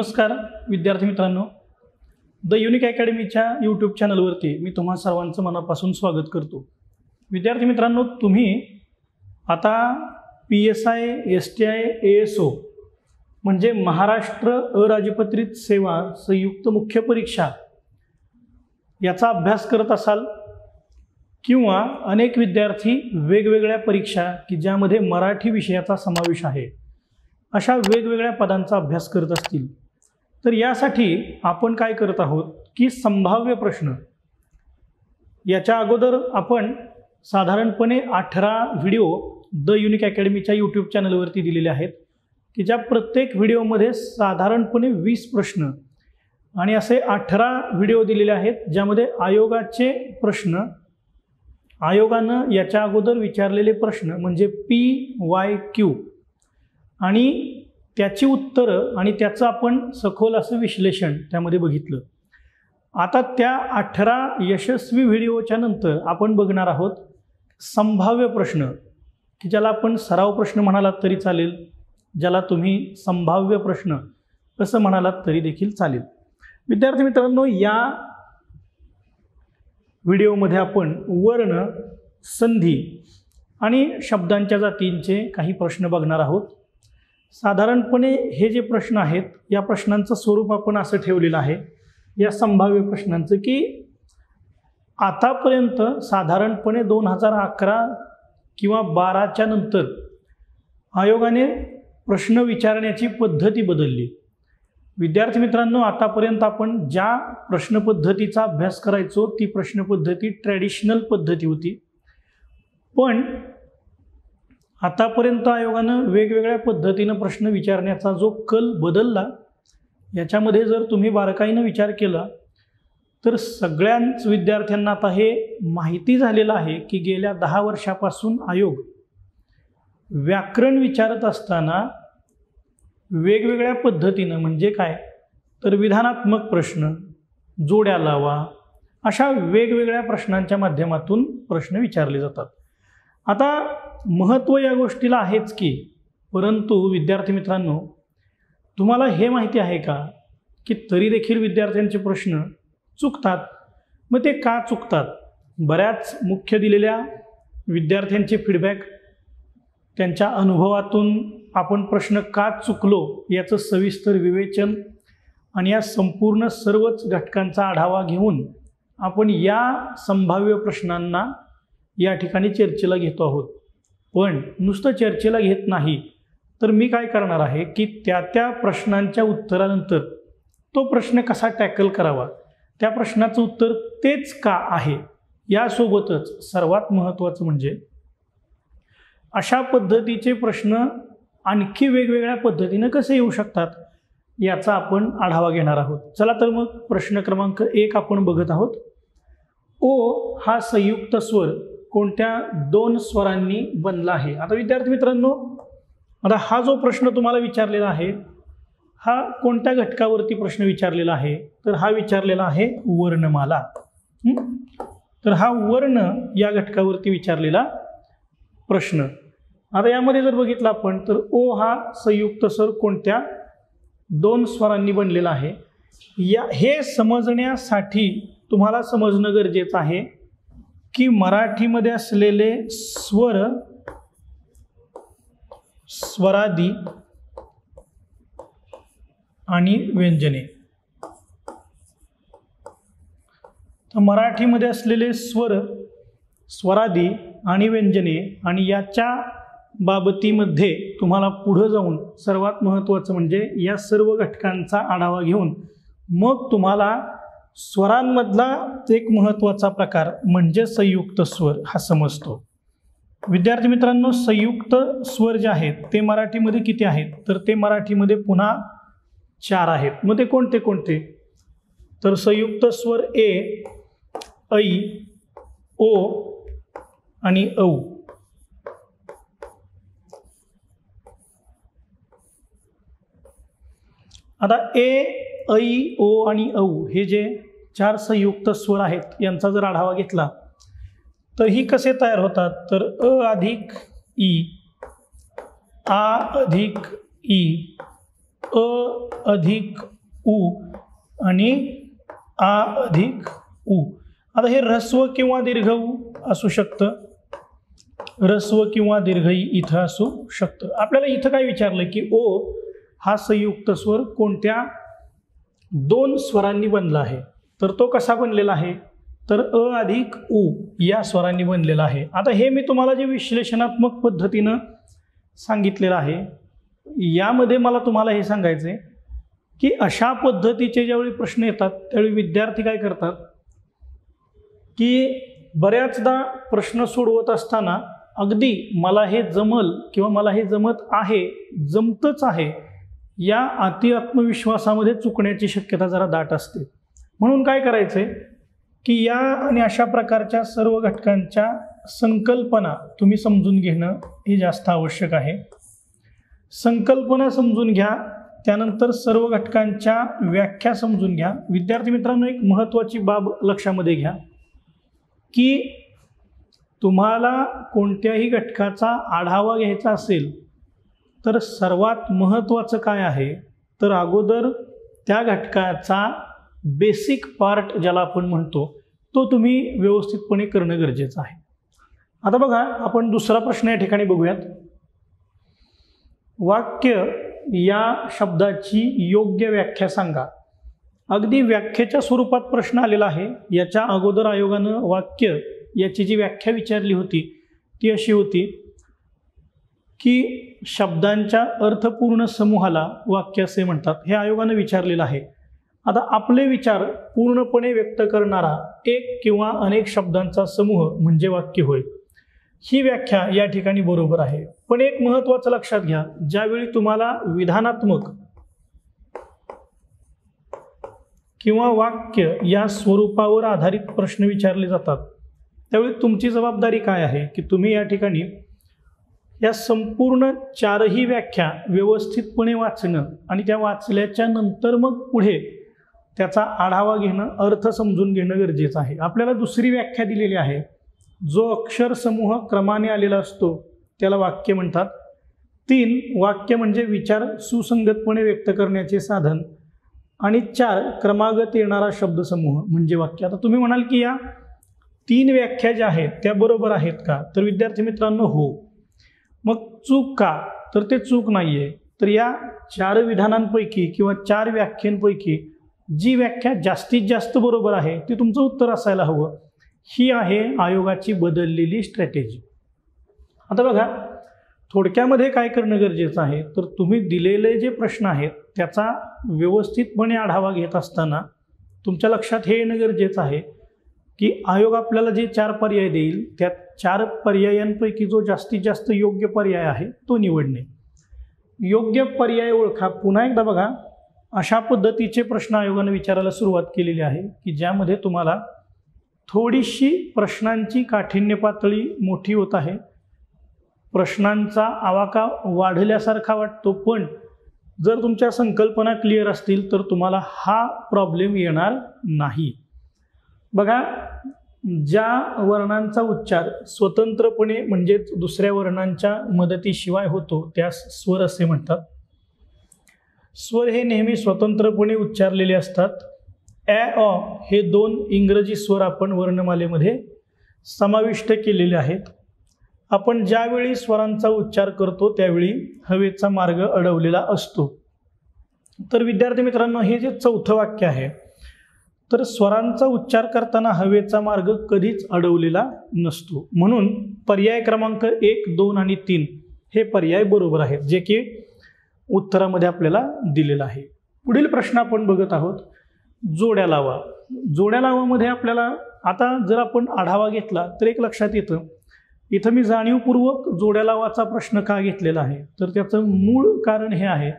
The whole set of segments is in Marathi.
नमस्कार विद्यार्थी मित्रांनो. द युनिक अकॅडमीच्या यूट्यूब चॅनलवरती मी तुम्हा सर्वांचं मनापासून स्वागत करतो. विद्यार्थी मित्रांनो तुम्ही आता P S I S T I A S O म्हणजे महाराष्ट्र अराजपत्रित सेवा संयुक्त मुख्य परीक्षा याचा अभ्यास करत असाल किंवा अनेक विद्यार्थी वेगवेगळ्या परीक्षा की ज्यामध्ये मराठी विषयाचा समावेश आहे अशा वेगवेगळ्या पदांचा अभ्यास करत असतील. तर यासाठी आपण काय करत आहोत की संभाव्य प्रश्न. याच्या अगोदर आपण साधारणपणे अठरा व्हिडिओ द युनिक अकॅडमीच्या यूट्यूब चॅनलवरती दिलेले आहेत की ज्या प्रत्येक व्हिडिओमध्ये साधारणपणे वीस प्रश्न आणि असे अठरा व्हिडिओ दिलेले आहेत ज्यामध्ये आयोगाचे प्रश्न आयोगानं याच्या अगोदर विचारलेले प्रश्न म्हणजे पी वाय क्यू आणि त्याची उत्तरं आणि त्याचं आपण सखोल असं विश्लेषण त्यामध्ये बघितलं. आता त्या अठरा यशस्वी व्हिडिओच्या नंतर आपण बघणार आहोत संभाव्य प्रश्न की ज्याला आपण सराव प्रश्न म्हणालात तरी चालेल ज्याला तुम्ही संभाव्य प्रश्न असं म्हणालात तरी देखील चालेल. विद्यार्थी मित्रांनो या व्हिडिओमध्ये आपण वर्ण संधी आणि शब्दांच्या जातींचे काही प्रश्न बघणार आहोत. साधारणपणे हे जे प्रश्न आहेत या प्रश्नांचं स्वरूप आपण असं ठेवलेलं आहे. या संभाव्य प्रश्नांचं की आतापर्यंत साधारणपणे दोन हजार अकरा किंवा बाराच्या नंतर आयोगाने प्रश्न विचारण्याची पद्धती बदलली. विद्यार्थी मित्रांनो आतापर्यंत आपण ज्या प्रश्नपद्धतीचा अभ्यास करायचो ती प्रश्नपद्धती ट्रॅडिशनल पद्धती होती. पण आतापर्यंत आयोगानं वेगवेगळ्या पद्धतीनं प्रश्न विचारण्याचा जो कल बदलला याच्यामध्ये जर तुम्ही बारकाईनं विचार केला तर सगळ्याच विद्यार्थ्यांना आता हे माहिती झालेलं आहे की गेल्या दहा वर्षापासून आयोग व्याकरण विचारत असताना वेगवेगळ्या पद्धतीनं म्हणजे काय? तर विधानात्मक प्रश्न जोड्या लावा अशा वेगवेगळ्या प्रश्नांच्या माध्यमातून प्रश्न विचारले जातात. आता महत्त्व या गोष्टीला आहेच की परंतु विद्यार्थी मित्रांनो तुम्हाला हे माहिती आहे का की तरी देखील विद्यार्थ्यांचे प्रश्न चुकतात. मग ते का चुकतात? बऱ्याच मुख्य दिलेल्या विद्यार्थ्यांचे फीडबॅक त्यांच्या अनुभवातून आपण प्रश्न का चुकलो याचं सविस्तर विवेचन आणि या संपूर्ण सर्वच घटकांचा आढावा घेऊन आपण या संभाव्य प्रश्नांना या ठिकाणी चर्चेला घेतो आहोत. पण नुसतं चर्चेला घेत नाही. तर मी काय करणार आहे की त्या त्या प्रश्नांच्या उत्तरानंतर तो प्रश्न कसा टॅकल करावा? त्या प्रश्नाचं उत्तर तेच का आहे? यासोबतच सर्वात महत्त्वाचं म्हणजे अशा पद्धतीचे प्रश्न आणखी वेगवेगळ्या पद्धतीनं कसे येऊ शकतात याचा आपण आढावा घेणार आहोत. चला तर मग प्रश्न क्रमांक एक आपण बघत आहोत. ओ हा संयुक्त स्वर. कोणत्या दोन स्वरांनी बनला आहे? आता विद्यार्थी मित्रांनो आता हा जो प्रश्न तुम्हाला विचारलेला आहे हा कोणत्या घटकावरती प्रश्न विचारलेला आहे? तर हा विचारलेला आहे वर्णमाला. तर हा वर्ण या घटकावरती विचारलेला प्रश्न. आता यामध्ये जर बघितलं आपण तर ओ हा संयुक्त स्वर कोणत्या दोन स्वरांनी बनलेला आहे? या हे समजण्यासाठी तुम्हाला समजणं गरजेचं आहे. की मराठीमध्ये असलेले स्वर स्वरादी आणि व्यंजने. तर मराठीमध्ये असलेले स्वर स्वरादी आणि व्यंजने आणि याच्या बाबतीमध्ये तुम्हाला पुढं जाऊन सर्वात महत्त्वाचं म्हणजे या सर्व घटकांचा आढावा घेऊन मग तुम्हाला स्वरांमधला एक महत्त्वाचा प्रकार म्हणजे संयुक्त स्वर हा समजतो. विद्यार्थी मित्रांनो संयुक्त स्वर जे आहेत ते मराठीमध्ये किती आहेत? तर ते मराठीमध्ये पुन्हा चार आहेत. मग ते कोणते कोणते? तर संयुक्त स्वर ए ऐ ओ आणि औ. आता ए ऐ ओ आणि औ हे जे चार संयुक्त स्वर आहेत यांचा जर आढावा घेतला तर ही कसे तयार होतात? तर अ अधिक ई आ अधिक ई अ अधिक उ आणि आ अधिक उ. आता हे ऱ्हस्व किंवा दीर्घ उ असू शकतं. ऱ्हस्व किंवा दीर्घ इथं असू शकतं. आपल्याला इथं काय विचारलं की ओ हा संयुक्त स्वर कोणत्या दोन स्वरांनी बनला आहे. तर तो कसा बनलेला आहे? तर अ अधिक उ या स्वरांनी बनलेला आहे. आता हे मी तुम्हाला जे विश्लेषणात्मक पद्धतीनं सांगितलेलं आहे यामध्ये मला तुम्हाला हे सांगायचं आहे की अशा पद्धतीचे ज्यावेळी प्रश्न येतात त्यावेळी विद्यार्थी काय करतात? की बऱ्याचदा प्रश्न सोडवत असताना अगदी मला हे जमल किंवा मला हे जमत आहे जमतच आहे या अति आत्मविश्वासामध्ये चुकण्याची शक्यता जरा दाट असते. म्हणून काय करायचं आहे की या आणि अशा प्रकारच्या सर्व घटकांच्या संकल्पना तुम्ही समजून घेणं हे जास्त आवश्यक आहे. संकल्पना समजून घ्या त्यानंतर सर्व घटकांच्या व्याख्या समजून घ्या. विद्यार्थी मित्रांनो एक महत्त्वाची बाब लक्षामध्ये घ्या की तुम्हाला कोणत्याही घटकाचा आढावा घ्यायचा असेल तर सर्वात महत्त्वाचं काय आहे? तर अगोदर त्या घटकाचा बेसिक पार्ट ज्याला आपण म्हणतो तो तुम्ही व्यवस्थितपणे करणं गरजेचं आहे. आता बघा आपण दुसरा प्रश्न या ठिकाणी बघूयात. वाक्य या शब्दाची योग्य व्याख्या सांगा. अगदी व्याख्येच्या स्वरूपात प्रश्न आलेला आहे. याच्या अगोदर आयोगानं वाक्य याची जी व्याख्या विचारली होती ती अशी होती की शब्दांच्या अर्थपूर्ण समूहाला वाक्य असे म्हणतात. हे आयोगानं विचारलेलं आहे. आता आपले विचार पूर्णपणे व्यक्त करणारा एक किंवा अनेक शब्दांचा समूह म्हणजे वाक्य होय. ही व्याख्या या ठिकाणी बरोबर आहे. पण एक महत्त्वाचं लक्षात घ्या. ज्यावेळी तुम्हाला विधानात्मक किंवा वाक्य या स्वरूपावर आधारित प्रश्न विचारले जातात त्यावेळी तुमची जबाबदारी काय आहे की तुम्ही या ठिकाणी या संपूर्ण चारही व्याख्या व्यवस्थितपणे वाचणं आणि त्या वाचल्याच्या नंतर मग पुढे त्याचा आढावा घेणं अर्थ समजून घेणं गरजेचं आहे. आपल्याला दुसरी व्याख्या दिलेली आहे. जो अक्षर समूह क्रमाने आलेला असतो त्याला वाक्य म्हणतात. तीन वाक्य म्हणजे विचार सुसंगतपणे व्यक्त करण्याचे साधन. आणि चार क्रमागत येणारा शब्दसमूह म्हणजे वाक्य. आता तुम्ही म्हणाल की या तीन व्याख्या ज्या आहेत त्या बरोबर आहेत का? तर विद्यार्थी मित्रांनो हो. मग चूक का? तर ते चूक नाही आहे तर या चार विधानांपैकी किंवा चार व्याख्यांपैकी जी व्याख्या जास्तीत जास्त बरोबर आहे ती तुमचं उत्तर असायला हवं. ही आहे आयोगाची बदललेली स्ट्रॅटेजी आता बघा थोडक्यामध्ये काय करणं गरजेचं आहे? तर तुम्ही दिलेले जे प्रश्न आहेत त्याचा व्यवस्थितपणे आढावा घेत असताना तुमच्या लक्षात हे येणं गरजेचं आहे. की आयोग आपल्याला जे चार पर्याय देईल त्यात चार पर्यायांपैकी जो जास्तीत जास्त योग्य पर्याय आहे तो निवडणे. योग्य पर्याय ओळखा. पुन्हा एकदा बघा अशा पद्धतीचे प्रश्न आयोगाने विचारायला सुरुवात केलेली आहे की ज्यामध्ये तुम्हाला थोडीशी प्रश्नांची काठिण्य पातळी मोठी होत आहे. प्रश्नांचा आवाका वाढल्यासारखा वाटतो पण जर तुमच्या संकल्पना क्लिअर असतील तर तुम्हाला हा प्रॉब्लेम येणार नाही. बघा ज्या वर्णांचा उच्चार स्वतंत्रपणे म्हणजेच दुसऱ्या वर्णांच्या मदतीशिवाय होतो त्यास स्वर असे म्हणतात. स्वर हे नेहमी स्वतंत्रपणे उच्चारलेले असतात. ॲ अ हे दोन इंग्रजी स्वर आपण वर्णमालेमध्ये समाविष्ट केलेले आहेत. आपण ज्यावेळी स्वरांचा उच्चार करतो त्यावेळी हवेचा मार्ग अडवलेला असतो. तर विद्यार्थी मित्रांनो हे जे चौथं वाक्य आहे तर स्वरांचा उच्चार करताना हवेचा मार्ग कधीच अडवलेला नसतो. म्हणून पर्याय क्रमांक एक दोन आणि तीन हे पर्याय बरोबर आहेत जे की उत्तरामध्ये आपल्याला दिलेलं आहे. पुढील प्रश्न आपण बघत आहोत. जोड्या लावा. जोड्या लावामध्ये आपल्याला आता जर आपण आढावा घेतला तर एक लक्षात येतं. इथं मी जाणीवपूर्वक जोड्या लावाचा प्रश्न का घेतलेला आहे? तर त्याचं मूळ कारण हे आहे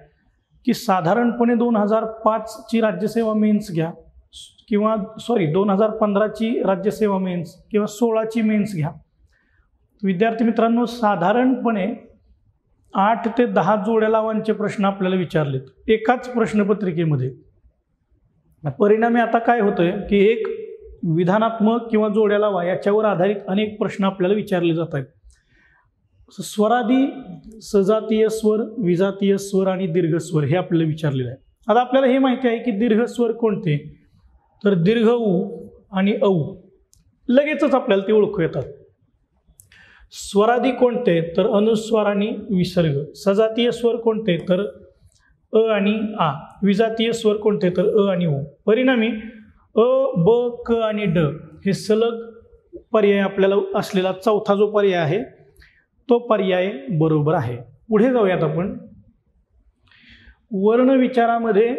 की साधारणपणे दोन हजार पाचची राज्यसेवा मेन्स घ्या. किंवा सॉरी दोन हजार पंधराची राज्यसेवा मेन्स किंवा सोळाची मेन्स घ्या. विद्यार्थी मित्रांनो साधारणपणे आठ ते दहा जोड्या लावांचे प्रश्न आपल्याला विचारलेत. एकाच प्रश्नपत्रिकेमध्ये. परिणामी आता काय होतं की एक विधानात्मक किंवा जोड्या लावा याच्यावर आधारित अनेक प्रश्न आपल्याला विचारले जात आहेत. स्वरादी सजातीय स्वर विजातीय स्वर आणि दीर्घस्वर हे आपल्याला विचारलेलं आहे. आता आपल्याला हे माहिती आहे की दीर्घस्वर कोणते? तर दीर्घ ऊ आणि औ लगेचच आपल्याला ते ओळखू येतात. स्वरादी कोणते? तर अनुस्वार आणि विसर्ग. सजातीय स्वर कोणते? तर अ आणि आ. विजातीय स्वर कोणते? तर अ आणि ओ परिणामी अ ब क आणि ड हे सलग पर्याय आपल्याला असलेला चौथा जो पर्याय आहे तो पर्याय बरोबर आहे. पुढे जाऊयात आपण. वर्ण विचारामध्ये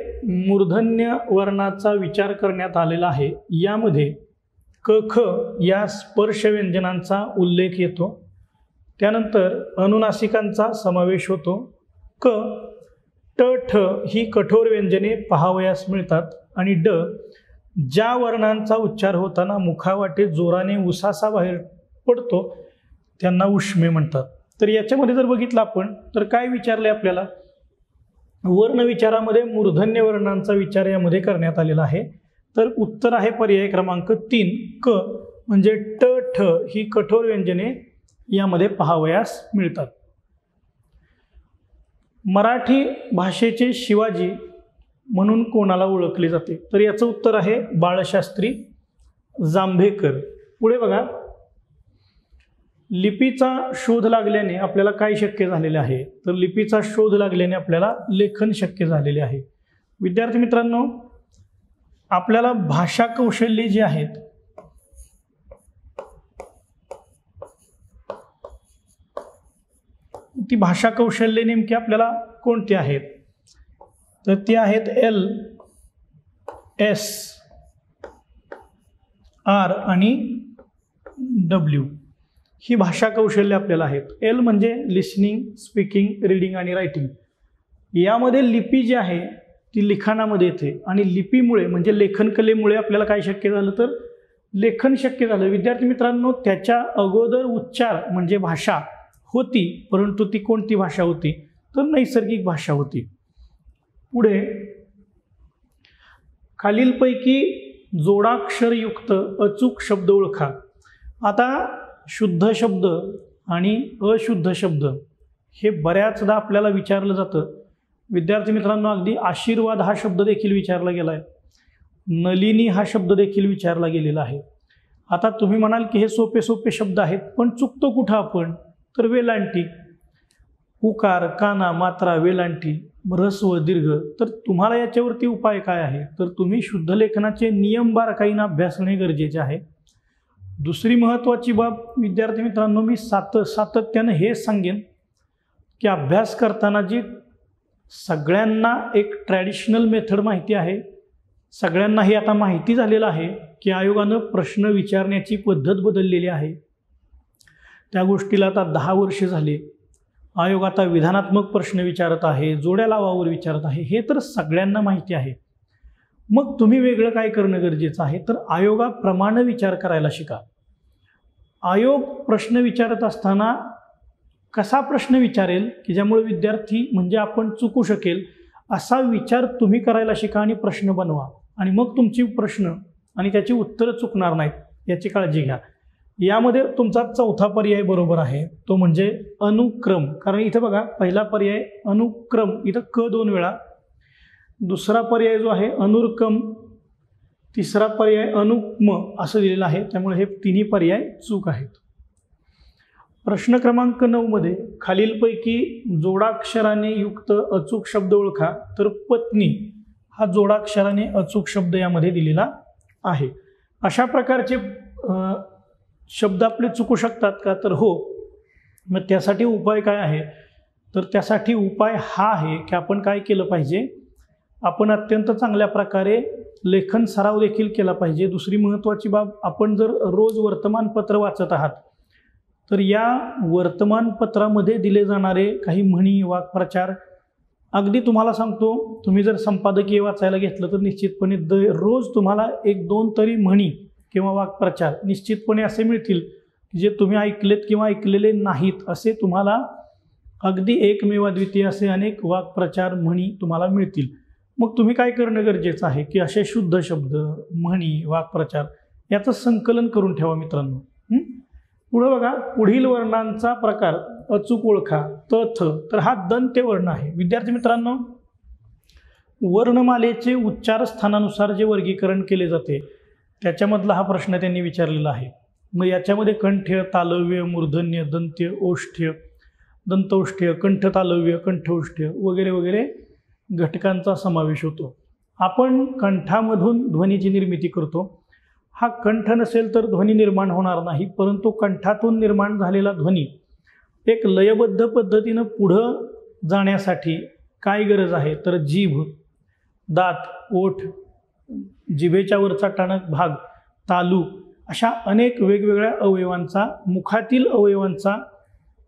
मूर्धन्य वर्णाचा विचार करण्यात आलेला आहे. यामध्ये क ख या स्पर्श व्यंजनांचा उल्लेख येतो. त्यानंतर अनुनासिकांचा समावेश होतो. क ट ठ ही कठोर व्यंजने पहावयास मिळतात आणि ड ज्या वर्णांचा उच्चार होताना मुखावाटे जोराने उसासा बाहेर पडतो त्यांना उष्मे म्हणतात. तर याच्यामध्ये जर बघितलं आपण तर काय विचारले आपल्याला? वर्ण विचारामध्ये मूर्धन्य वर्णांचा विचार यामध्ये करण्यात आलेला आहे. तर उत्तर आहे पर्याय क्रमांक तीन क म्हणजे ट ठ ही कठोर व्यंजने यामध्ये पहावयास मिळतात. मराठी भाषेचे शिवाजी म्हणून कोणाला ओळखले जाते? तर याचं उत्तर आहे बाळशास्त्री जांभेकर. पुढे बघा. लिपीचा शोध लागल्याने आपल्याला काय शक्य झालेले आहे? तर लिपीचा शोध लागल्याने आपल्याला लेखन शक्य झालेले आहे. विद्यार्थी मित्रांनो आपल्याला भाषा कौशल्ये जी आहेत ती भाषा कौशल्ये नेमकी आपल्याला कोणती आहेत? तर ती आहेत एल एस आर आणि डब्ल्यू. ही भाषा कौशल्य आपल्याला आहेत. एल म्हणजे लिसनिंग स्पीकिंग रीडिंग आणि रायटिंग यामध्ये लिपी जी आहे ती लिखाणामध्ये येते. आणि लिपीमुळे म्हणजे लेखनकलेमुळे आपल्याला काय शक्य झालं तर? लेखन शक्य झालं. विद्यार्थी मित्रांनो त्याच्या अगोदर उच्चार म्हणजे भाषा होती परंतु ती कोणती भाषा होती? तर नैसर्गिक भाषा होती. पुढे खालीलपैकी जोडाक्षरयुक्त अचूक शब्द ओळखा. आता शुद्ध शब्द आणि अशुद्ध शब्द हे बऱ्याचदा आपल्याला विचारलं जातं. विद्यार्थी मित्रांनो अगदी आशीर्वाद हा शब्द देखील विचारला गेला आहे नलिनी हा शब्द देखील विचारला गेलेला आहे. आता तुम्ही म्हणाल की हे सोपे सोपे शब्द आहेत पण चुकतो कुठं आपण? तर वेलांटी. उकार काना मात्रा वेलांटी ह्रस्व दीर्घ. तर तुम्हाला याच्यावरती उपाय काय आहे? तर तुम्ही शुद्ध लेखनाचे नियम बारकाईनं अभ्यासणे गरजेचे आहे. दुसरी महत्त्वाची बाब विद्यार्थी मित्रांनो मी सात सातत्यानं हे सांगेन की अभ्यास करताना जी सगळ्यांना एक ट्रॅडिशनल मेथड माहिती आहे सगळ्यांना हे आता माहिती झालेलं आहे की आयोगानं प्रश्न विचारण्याची पद्धत बदललेली आहे. त्या गोष्टीला आता दहा वर्षे झाली. आयोग आता विधानात्मक प्रश्न विचारत आहे जोड्या लावावर विचारत आहे. हे तर सगळ्यांना माहिती आहे. मग तुम्ही वेगळं काय करणं गरजेचं आहे? तर आयोगाप्रमाणे विचार करायला शिका. आयोग प्रश्न विचारत असताना कसा प्रश्न विचारेल? की ज्यामुळे विद्यार्थी म्हणजे आपण चुकू शकेल असा विचार तुम्ही करायला शिका आणि प्रश्न बनवा. आणि मग तुमची प्रश्न आणि त्याची उत्तरं चुकणार नाहीत याची काळजी घ्या. यामध्ये तुमचा चौथा पर्याय बरोबर आहे. तो म्हणजे अनुक्रम. कारण इथं बघा पहिला पर्याय अनुक्रम. इथं क दोन वेळा दुसरा पर्याय जो आहे अनुरकम. तिसरा पर्याय अनुक्म असं दिलेलं आहे. त्यामुळे हे तिन्ही पर्याय चूक आहेत. प्रश्न क्रमांक नऊमध्ये खालीलपैकी जोडाक्षराने युक्त अचूक शब्द ओळखा तर पत्नी हा जोडाक्षराने अचूक शब्द यामध्ये दिलेला आहे. अशा प्रकारचे शब्द आपले चुकू शकतात का? तर हो. मग त्यासाठी उपाय काय आहे? तर त्यासाठी उपाय हा आहे की आपण काय केलं पाहिजे? आपण अत्यंत चांगल्या प्रकारे लेखन सराव देखील केला पाहिजे. दुसरी महत्त्वाची बाब आपण जर रोज वर्तमानपत्र वाचत आहात तर या वर्तमानपत्रामध्ये दिले जाणारे काही म्हणी वाक्प्रचार अगदी तुम्हाला सांगतो तुम्ही जर संपादकीय वाचायला घेतलं तर निश्चितपणे द रोज तुम्हाला एक दोन तरी म्हणी किंवा वाक्प्रचार निश्चितपणे असे मिळतील की जे तुम्ही ऐकलेत किंवा ऐकलेले नाहीत असे तुम्हाला अगदी एकमेवाद्वितीय असे अनेक वाक्प्रचार म्हणी तुम्हाला मिळतील. मग तुम्ही काय करणं गरजेचं आहे? की असे शुद्ध शब्द म्हणी वाक्प्रचार याचं संकलन करून ठेवा मित्रांनो. पुढं बघा पुढील वर्णांचा प्रकार अचूक ओळखा तथ तर हा दंत्य वर्ण आहे. विद्यार्थी मित्रांनो वर्णमालेचे उच्चार स्थानानुसार जे वर्गीकरण केले जाते त्याच्यामधला हा प्रश्न त्यांनी विचारलेला आहे. मग याच्यामध्ये कंठ्य तालव्य मूर्धन्य दंत्य ओष्ठ्य दंतौष्ठ्य कंठ तालव्य कंठौष्ठ्य वगैरे वगैरे घटकांचा समावेश होतो. आपण कंठामधून ध्वनीची निर्मिती करतो. हा कंठ नसेल तर ध्वनी निर्माण होणार नाही परंतु कंठातून निर्माण झालेला ध्वनी एक लयबद्ध पद्धतीनं पुढं जाण्यासाठी काय गरज आहे? तर जीभ दात ओठ जिभेच्या वरचा टाणक भाग तालू अशा अनेक वेगवेगळ्या अवयवांचा मुखातील अवयवांचा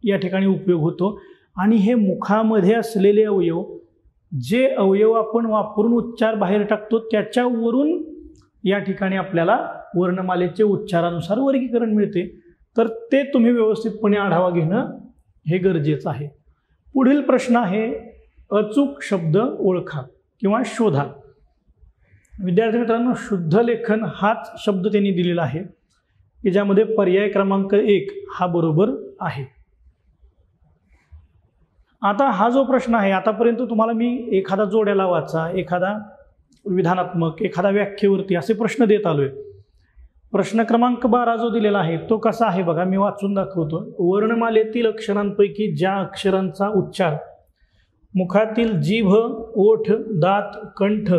या ठिकाणी उपयोग होतो. आणि हे मुखामध्ये असलेले अवयव जे अवयव आपण वापरून उच्चार बाहेर टाकतो त्याच्यावरून या ठिकाणी आपल्याला वर्णमालेचे उच्चारानुसार वर्गीकरण मिळते. तर ते तुम्ही व्यवस्थितपणे आढावा घेणं हे गरजेचं आहे. पुढील प्रश्न आहे अचूक शब्द ओळखा किंवा शोधा. विद्यार्थी मित्रांनो शुद्ध लेखन हाच शब्द त्यांनी दिलेला आहे की ज्यामध्ये पर्याय क्रमांक एक हा बरोबर आहे. आता हा जो प्रश्न आहे आतापर्यंत तुम्हाला मी एखादा जोड्या लावाचा एखादा विधानात्मक एखादा व्याख्येवरती असे प्रश्न देत आलो आहे प्रश्न क्रमांक बारा जो दिलेला आहे तो कसा आहे बघा मी वाचून दाखवतो. वर्णमालेतील अक्षरांपैकी ज्या अक्षरांचा उच्चार मुखातील जीभ ओठ दात कंठ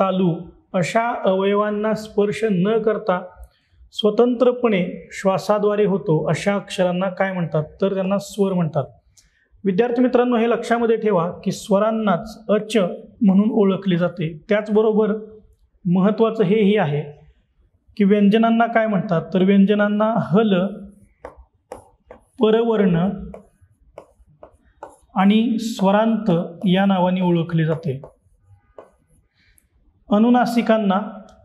तालू अशा अवयवांना स्पर्श न करता स्वतंत्रपणे श्वासाद्वारे होतो अशा अक्षरांना काय म्हणतात? तर त्यांना स्वर म्हणतात. विद्यार्थी मित्रांनो हे लक्षामध्ये ठेवा की स्वरांनाच अच म्हणून ओळखले जाते. त्याचबरोबर महत्त्वाचं हेही आहे की व्यंजनांना काय म्हणतात? तर व्यंजनांना हल परवर्ण आणि स्वरांत या नावाने ओळखले जाते. अनुनासिकांना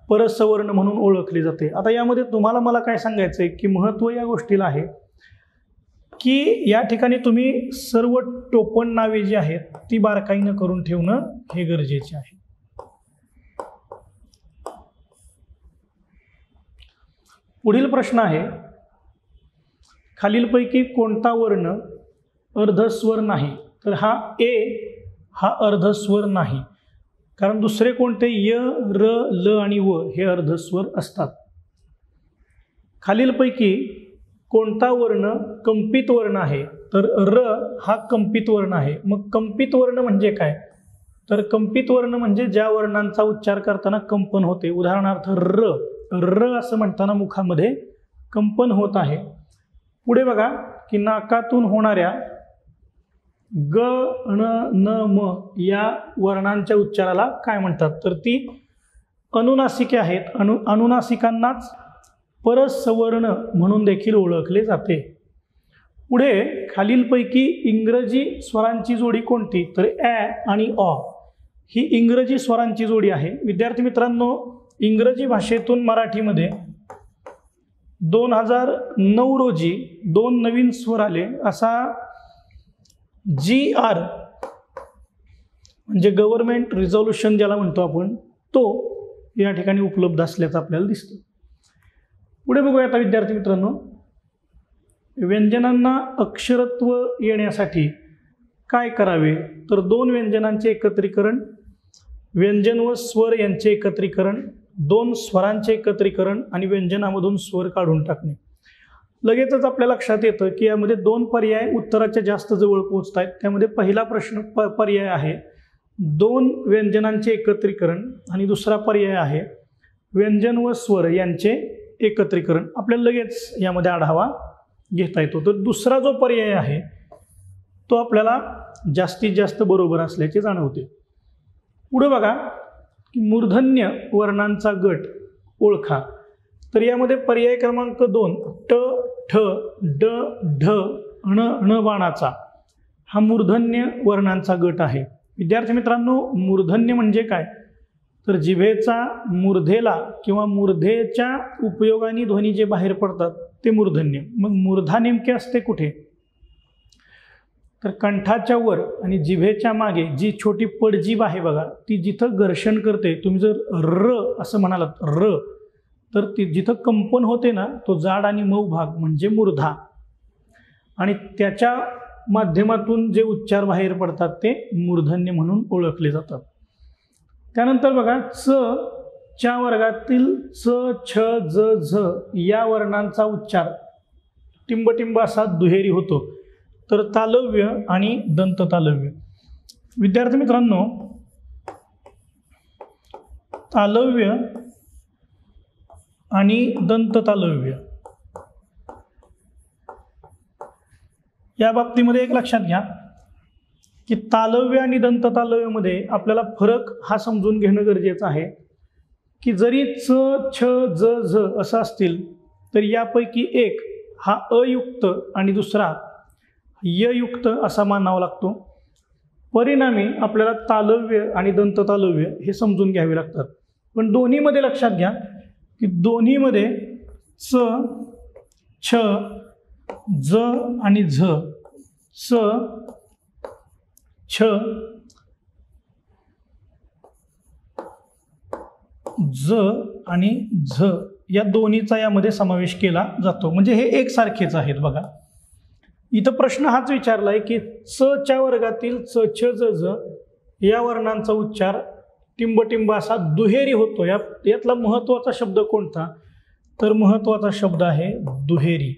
परसवर्ण म्हणून ओळखले जाते. आता यामध्ये तुम्हाला मला काय सांगायचं आहे की महत्त्व या गोष्टीला आहे. की या ठिकाणी तुम्ही सर्व टोपण नावे जी आहेत ती बारकाईनं करून ठेवणं हे गरजेचे आहे. पुढील प्रश्न आहे खालीलपैकी कोणता वर्ण अर्धस्वर नाही? तर हा ए हा अर्धस्वर नाही. कारण दुसरे कोणते य र ल आणि व हे अर्धस्वर असतात. खालीलपैकी कोणता वर्ण कंपित वर्ण आहे? तर र हा कंपित वर्ण आहे. मग कंपित वर्ण म्हणजे काय? तर कंपित वर्ण म्हणजे ज्या वर्णांचा उच्चार करताना कंपन होते. उदाहरणार्थ र. र असं म्हणताना मुखामध्ये कंपन होत आहे. पुढे बघा की नाकातून होणाऱ्या ग ण न म या वर्णांच्या उच्चाराला काय म्हणतात? तर ती अनुनासिके आहेत. अनु अनुनासिकांनाच परसवर्ण म्हणून देखील ओळखले जाते. पुढे खालीलपैकी इंग्रजी स्वरांची जोडी कोणती? तर ॲ आणि ऑ ही इंग्रजी स्वरांची जोडी आहे. विद्यार्थी मित्रांनो इंग्रजी भाषेतून मराठीमध्ये दोन हजार नऊ रोजी दोन नवीन स्वर आले. असा जी आर म्हणजे गव्हर्मेंट रिझॉल्युशन ज्याला म्हणतो आपण तो या ठिकाणी उपलब्ध असल्याचं आपल्याला दिसतं. पुढे बघूया आता विद्यार्थी मित्रांनो. व्यंजनांना अक्षरत्व येण्यासाठी काय करावे? तर दोन व्यंजनांचे एकत्रीकरण व्यंजन व स्वर यांचे एकत्रीकरण दोन स्वरांचे एकत्रीकरण आणि व्यंजनामधून स्वर काढून टाकणे. लगेचच आपल्या लक्षात येतं की यामध्ये दोन पर्याय उत्तराच्या जास्त जवळ पोहोचत आहेत त्यामध्ये पहिला प्रश्न प पर्याय आहे दोन व्यंजनांचे एकत्रीकरण आणि दुसरा पर्याय आहे व्यंजन व स्वर यांचे एकत्रीकरण. आपल्याला लगेच यामध्ये आढावा घेता येतो. तर दुसरा जो पर्याय आहे तो आपल्याला जास्तीत जास्त बरोबर असल्याचे जाणवते. पुढे बघा की मूर्धन्य वर्णांचा गट ओळखा. तर यामध्ये पर्याय क्रमांक दोन ट ठ ड ढ ण ण बाणाचा हा मूर्धन्य वर्णांचा गट आहे. विद्यार्थी मित्रांनो मूर्धन्य म्हणजे काय? तर जिभेचा मूर्धेला किंवा मूर्धेच्या उपयोगाने ध्वनी जे बाहेर पडतात ते मूर्धन्य. मग मूर्धा नेमके असते कुठे? तर कंठाच्या वर आणि जिभेच्या मागे जी छोटी पडजीभ आहे बघा ती जिथं घर्षण करते तुम्ही जर र असं म्हणालात र तर ती जिथं कंपन होते ना तो जाड आणि मऊ भाग म्हणजे मूर्धा. आणि त्याच्या माध्यमातून जे उच्चार बाहेर पडतात ते मूर्धन्य म्हणून ओळखले जातात. त्यानंतर बघा च च्या वर्गातील च छ ज झ या वर्णांचा उच्चार. टिंबटिंब असा दुहेरी होतो. तर तालव्य आणि दंत तालव्य. विद्यार्थी मित्रांनो तालव्य आणि दंत तालव्य. या बाबतीमध्ये एक लक्षात घ्या. की तालव्य आणि दंततालव्यमध्ये आपल्याला फरक हा समजून घेणं गरजेचं आहे. की जरी च छ ज झ असं असतील तर यापैकी एक हा अयुक्त आणि दुसरा ययुक्त असा मानावा लागतो. परिणामी आपल्याला तालव्य आणि दंत तालव्य हे समजून घ्यावे लागतात. पण दोन्हीमध्ये लक्षात घ्या की दोन्हीमध्ये च छ ज आणि झ च छ ज आणि झ या दोन्हीचा यामध्ये समावेश केला जातो. म्हणजे हे एकसारखेच आहेत बघा. इथं प्रश्न हाच विचारला आहे की च च्या वर्गातील च छ ज झ या वर्णांचा उच्चार टिंबटिंब असा दुहेरी होतो. या यातला महत्त्वाचा शब्द कोणता? तर महत्त्वाचा शब्द आहे दुहेरी.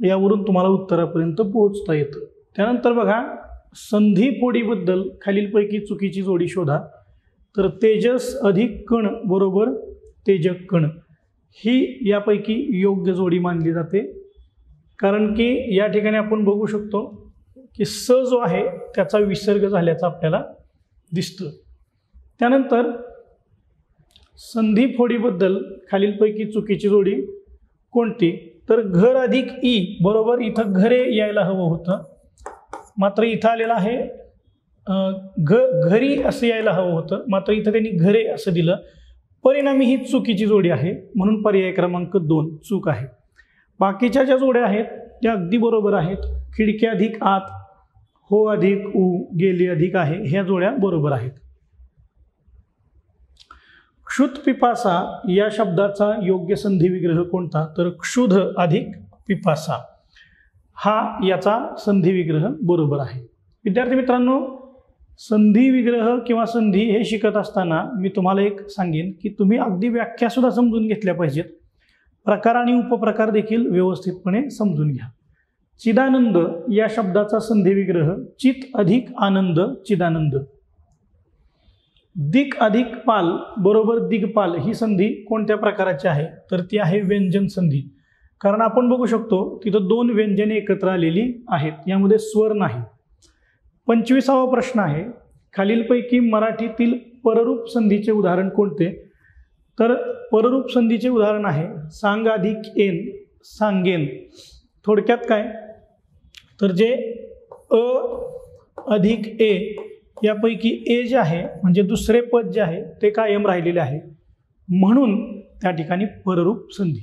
यावरून तुम्हाला उत्तरापर्यंत पोहोचता येतं. त्यानंतर बघा संधी फोडीबद्दल खालीलपैकी चुकीची जोडी शोधा. तर तेजस अधिक कण बरोबर तेजक कण. ही यापैकी योग्य जोडी मानली जाते. कारण की या ठिकाणी आपण बघू शकतो की स जो आहे त्याचा विसर्ग झाल्याचा आपल्याला दिसतं. त्यानंतर संधी फोडीबद्दल खालीलपैकी चुकीची जोडी कोणती? तर घर अधिक ई बरोबर इथं घरे यायला हवं होतं. मात्र इथं आलेलं आहे. घ घरी असं यायला हवं होतं. मात्र इथं त्यांनी घरे असं दिलं. परिणामी ही चुकीची जोडी आहे. म्हणून पर्याय क्रमांक दोन चूक आहे. बाकीच्या ज्या जोड्या आहेत त्या अगदी बरोबर आहेत. खिडक्या अधिक आत हो अधिक उ गेली अधिक आहे. ह्या जोड्या बरोबर आहेत. क्षुत पिपासा या शब्दाचा योग्य संधी विग्रह कोणता? तर क्षुध अधिक पिपासा. हा याचा संधी विग्रह बरोबर आहे. विद्यार्थी मित्रांनो संधी विग्रह किंवा संधी हे शिकत असताना मी तुम्हाला एक सांगेन की तुम्ही अगदी व्याख्यासुद्धा समजून घेतल्या पाहिजेत. प्रकार आणि उपप्रकार देखील व्यवस्थितपणे समजून घ्या. चिदानंद या शब्दाचा संधी विग्रह चित अधिक आनंद चिदानंद. दिक अधिक पाल बरोबर दिगपाल ही संधी कोणत्या प्रकाराची आहे? तर ती आहे व्यंजन संधी. कारण आपण बघू शकतो तिथं दोन व्यंजने एकत्र आलेली आहेत. यामध्ये स्वर नाही. पंचवीसावा प्रश्न आहे खालीलपैकी मराठीतील पररूप संधीचे उदाहरण कोणते? तर पररूप संधीचे उदाहरण आहे सांग अधिक एन सांगेन. थोडक्यात काय? तर जे अ अधिक ए यापैकी ए जे आहे म्हणजे दुसरे पद जे आहे ते कायम राहिलेले आहे. म्हणून त्या ठिकाणी पररूप संधी.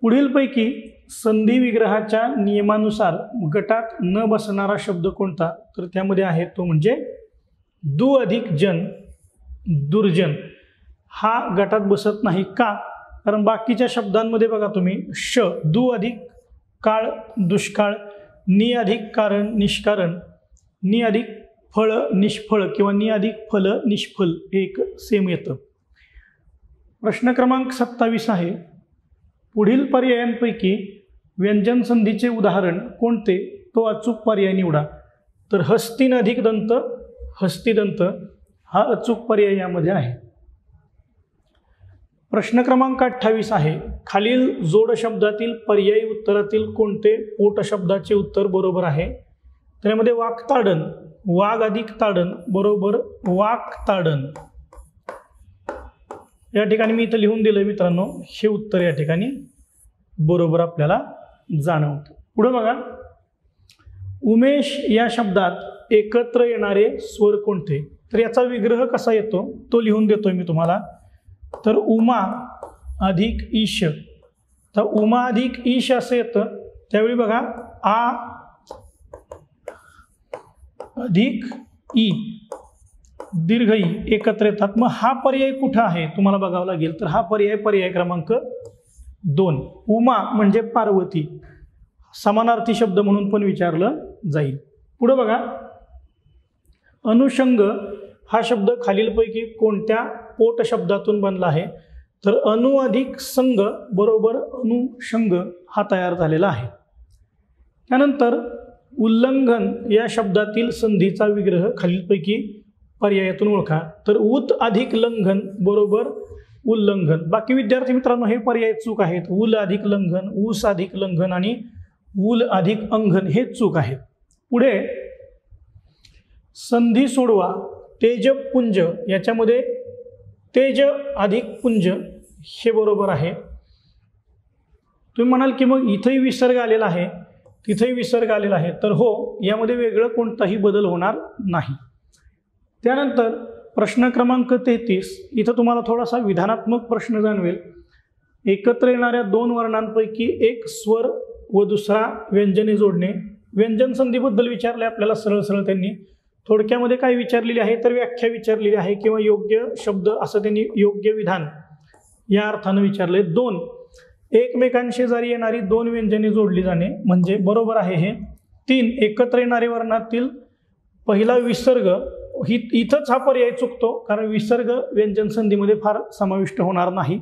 पुढीलपैकी संधी विग्रहाच्या नियमानुसार गटात न बसणारा शब्द कोणता? तर त्यामध्ये आहे तो म्हणजे दु अधिक जन दुर्जन. हा गटात बसत नाही का? कारण बाकीच्या शब्दांमध्ये बघा तुम्ही श दु अधिक काळ दुष्काळ नि अधिक कारण निष्कारण नि अधिक फळ निष्फळ किंवा नि अधिक फल निष्फल हे एक सेम येतं. प्रश्न क्रमांक सत्तावीस आहे. पुढील पर्यायांपैकी व्यंजन संधीचे उदाहरण कोणते? तो अचूक पर्याय निवडा. तर हस्तीन अधिक दंत हस्तिदंत हा अचूक पर्याय यामध्ये आहे. प्रश्न क्रमांक अठ्ठावीस आहे. खालील जोड शब्दातील पर्यायी उत्तरातील कोणते पोट शब्दाचे उत्तर बरोबर आहे? त्यामध्ये वाकताडण वाघ अधिक ताडन बरोबर वाकताडण या ठिकाणी मी इथं लिहून दिलं मित्रांनो हे उत्तर या ठिकाणी बरोबर आपल्याला जाणवतं. पुढं बघा. उमेश या शब्दात एकत्र येणारे स्वर कोणते? तर याचा विग्रह कसा येतो? तो लिहून देतोय मी तुम्हाला. तर उमा अधिक ईश. तर उमा अधिक ईश असं येतं. त्यावेळी बघा आ अधिक ई. दीर्घ ई एकत्र येतात. मग हा पर्याय कुठं आहे? तुम्हाला बघावं लागेल. तर हा पर्याय पर्याय क्रमांक दोन. उमा म्हणजे पार्वती. समानार्थी शब्द म्हणून पण विचारलं जाईल. पुढं बघा. अनुषंग हा शब्द खालीलपैकी कोणत्या पोट शब्दातून बनला आहे? तर अनु अधिक संघ बरोबर अनुषंग हा तयार झालेला आहे. त्यानंतर उल्लंघन या शब्दातील संधीचा विग्रह खालीलपैकी पर्यायातून ओळखा. तर उत अधिक लंघन बरोबर उल्लंघन. बाकी विद्यार्थी मित्रांनो हे पर्याय चूक आहेत. उल अधिक लंघन ऊस अधिक लंघन आणि उल अधिक अंघन हे चूक आहे पुढे संधी सोडवा तेजपुंज याच्यामध्ये तेज अधिक पुंज हे बरोबर आहे. तुम्ही म्हणाल की मग इथंही विसर्ग आलेला आहे तिथंही विसर्ग आलेला आहे. तर हो यामध्ये वेगळं कोणताही बदल होणार नाही. त्यानंतर प्रश्न क्रमांक तेहतीस इथं तुम्हाला थोडासा विधानात्मक प्रश्न जाणवेल. एकत्र येणाऱ्या दोन वर्णांपैकी एक स्वर व दुसरा व्यंजने जोडणे. व्यंजन संधीबद्दल विचारले आपल्याला सरळ सरळ त्यांनी. थोडक्यामध्ये काय विचारलेली आहे तर व्याख्या विचारलेली आहे किंवा योग्य शब्द असं त्यांनी योग्य विधान या अर्थानं विचारले दोन एकमेकांशेजारी येणारी दोन व्यंजने जोडली जाणे म्हणजे बरोबर आहे हे. तीन एकत्र येणारे वर्णातील पहिला विसर्ग ही इथंच हा पर्याय चुकतो कारण विसर्ग व्यंजन संधीमध्ये फार समाविष्ट होणार नाही.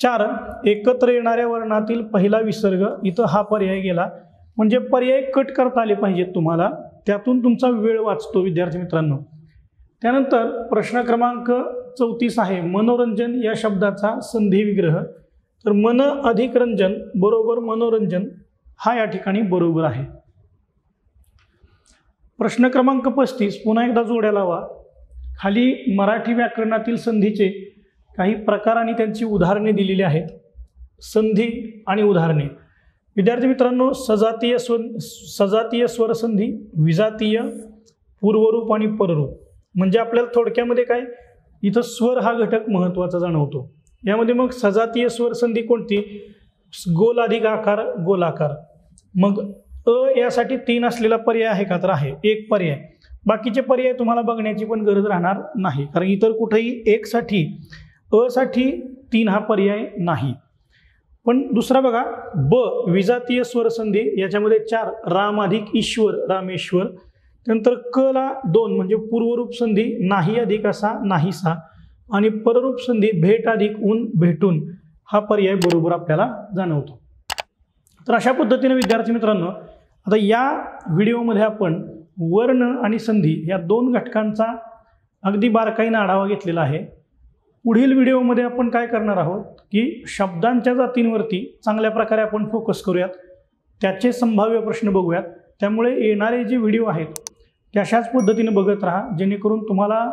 चार एकत्र येणाऱ्या वर्णातील पहिला विसर्ग इथं हा पर्याय गेला. म्हणजे पर्याय कट करता आले पाहिजेत तुम्हाला. त्यातून तुमचा वेळ वाचतो विद्यार्थी मित्रांनो. त्यानंतर प्रश्न क्रमांक चौतीस आहे मनोरंजन या शब्दाचा संधी विग्रह. तर मन अधिक रंजन बरोबर मनोरंजन हा या ठिकाणी बरोबर आहे. प्रश्न क्रमांक पस्तीस पुन्हा एकदा जोड्या लावा. खाली मराठी व्याकरणातील संधीचे काही प्रकार आणि त्यांची उदाहरणे दिलेली आहेत. संधी आणि उदाहरणे. विद्यार्थी मित्रांनो सजातीय स्व सजातीय स्वरसंधी विजातीय पूर्वरूप आणि पररूप. म्हणजे आपल्याला थोडक्यामध्ये काय? इथं स्वर हा घटक महत्त्वाचा जाणवतो. यामध्ये मग सजातीय स्वरसंधी कोणती? गोल अधिक आकार गोलाकार. मग अ यासाठी तीन असलेला पर्याय आहे का? तर आहे. एक पर्याय. बाकीचे पर्याय तुम्हाला बघण्याची पण गरज राहणार नाही. कारण इतर कुठेही एकसाठी असाठी तीन हा पर्याय नाही. पण दुसरा बघा. ब विजातीय स्वरसंधी. याच्यामध्ये चार. राम अधिक ईश्वर रामेश्वर. त्यानंतर क ला दोन म्हणजे पूर्वरूप संधी. नाही अधिक असा नाहीसा आणि पररूप संधी भेट अधिक ऊन भेटून. हा पर्याय बरोबर आपल्याला जाणवतो. तर अशा पद्धतीने विद्यार्थी मित्रांनो आता या व्हिडिओमध्ये आपण वर्ण आणि संधी या दोन घटकांचा अगदी बारकाईनं आढावा घेतलेला आहे. पुढील व्हिडिओमध्ये आपण काय करणार आहोत की शब्दांच्या जातींवरती चांगल्या प्रकारे आपण फोकस करूयात. त्याचे संभाव्य प्रश्न बघूयात. त्यामुळे येणारे जे व्हिडिओ आहेत ते अशाच पद्धतीने बघत राहा जेणेकरून तुम्हाला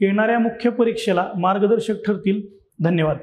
येणाऱ्या मुख्य परीक्षेला मार्गदर्शक ठरतील. धन्यवाद.